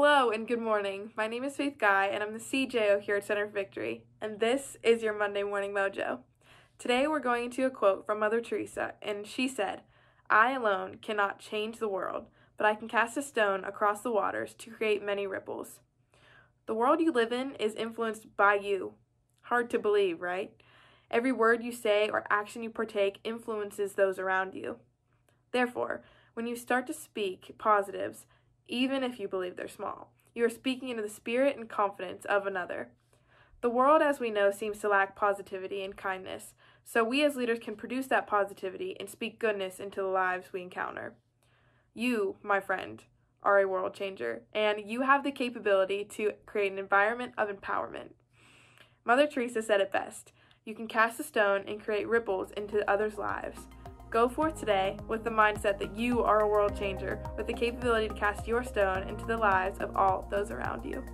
Hello and good morning. My name is Faith Guy and I'm the CJO here at Center for Victory, and this is your Monday Morning Mojo. Today we're going into a quote from Mother Teresa, and she said, I alone cannot change the world, but I can cast a stone across the waters to create many ripples. The world you live in is influenced by you. Hard to believe, right? Every word you say or action you partake influences those around you. Therefore, when you start to speak positives, even if you believe they're small. You are speaking into the spirit and confidence of another. The world, as we know, seems to lack positivity and kindness, so we as leaders can produce that positivity and speak goodness into the lives we encounter. You, my friend, are a world changer, and you have the capability to create an environment of empowerment. Mother Teresa said it best you can cast a stone and create ripples into others' lives. Go forth today with the mindset that you are a world changer with the capability to cast your stone into the lives of all those around you.